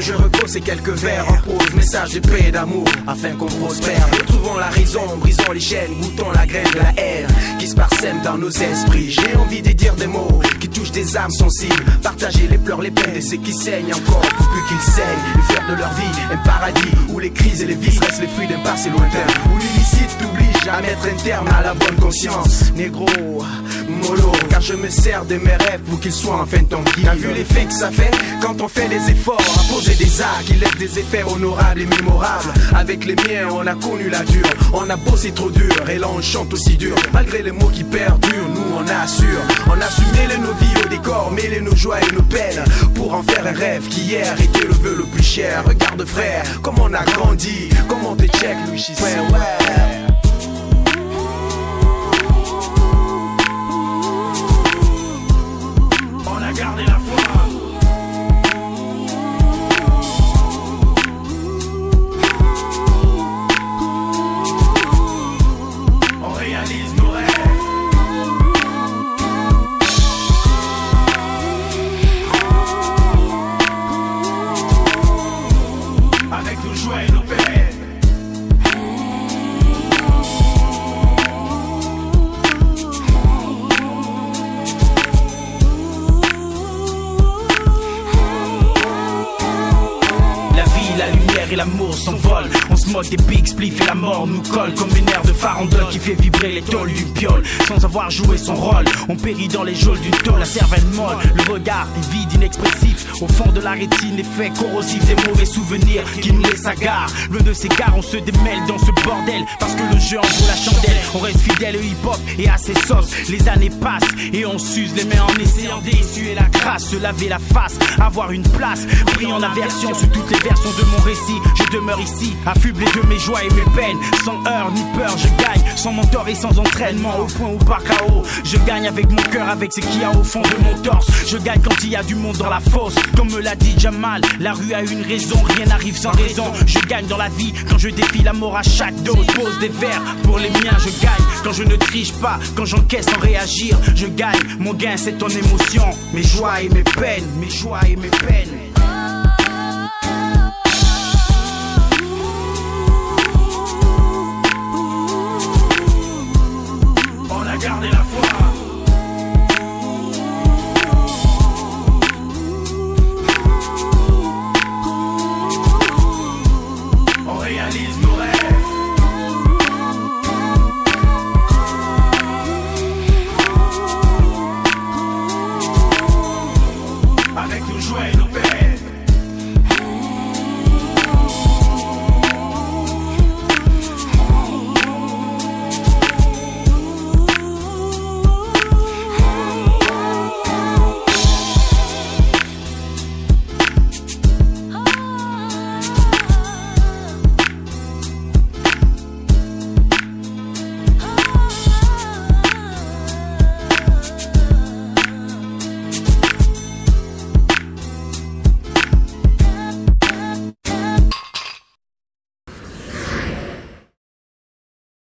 Je repose ces quelques vers en prose, message de paix et d'amour, afin qu'on prospère. Retrouvons la raison, brisons les chaînes, goûtons la graine de la haine qui se parsème dans nos esprits. J'ai envie de dire des mots qui touchent des âmes sensibles, partager les pleurs, les peines de ceux qui saignent encore, plus qu'ils saignent, et faire de leur vie un paradis où les crises et les vices restent les fruits d'un passé lointain, où l'illicite t'oblige à mettre un terme à la bonne conscience. Négro, mollo, car je me sers de mes rêves pour qu'ils soient enfin tangibles. T'as vu l'effet que ça fait quand on fait des efforts à poser des actes qui laissent des effets honorables et mémorables. Avec les miens, on a connu la dure, on a bossé trop dur, et là on chante aussi dur. Malgré les mots qui perdurent, nous on assure. On a assumé les nos vies au décor, mêler nos joies et nos peines pour en faire un rêve qui hier était le vœu le plus cher. Regarde frère, comment on a grandi, comment t'es check, Louis ouais, ouais. Et l'amour s'envolent. On se moque des big spliffs et la mort nous colle comme une air de farandole qui fait vibrer les tôles du piole. Sans avoir joué son rôle, on périt dans les geôles d'une tôle, la cervelle molle. Le regard est vide, inexpressif. Au fond de la rétine, effet corrosif des mauvais souvenirs qui nous laissent hagards. Loin de ces on se démêle dans ce bordel parce que le jeu en vaut la chandelle. On reste fidèle au hip-hop et à ses sauces. Les années passent et on s'use les mains en essayant d'essuyer la grâce, se laver la face, avoir une place. Pris en aversion sur toutes les versions de mon récit. Je demeure ici, affublé de mes joies et mes peines. Sans heurts ni peur, je gagne. Sans mentor et sans entraînement, au point ou par chaos. Je gagne avec mon cœur, avec ce qu'il y a au fond de mon torse. Je gagne quand il y a du monde dans la fosse. Comme me l'a dit Jamal, la rue a une raison, rien n'arrive sans raison. Je gagne dans la vie quand je défie la mort à chaque dose. Pose des verres pour les miens, je gagne. Quand je ne triche pas, quand j'encaisse sans réagir, je gagne. Mon gain, c'est ton émotion, mes joies et mes peines, mes joies et mes peines.